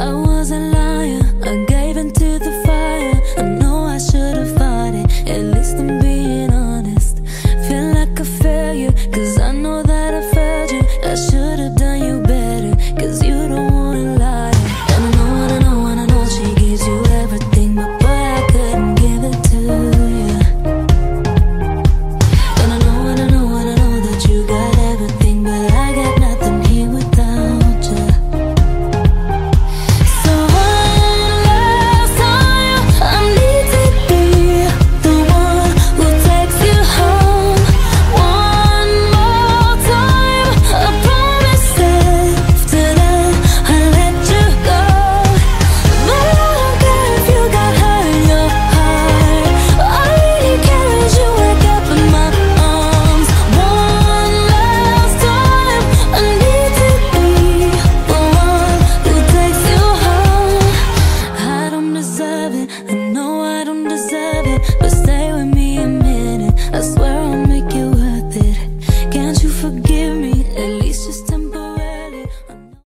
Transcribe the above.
I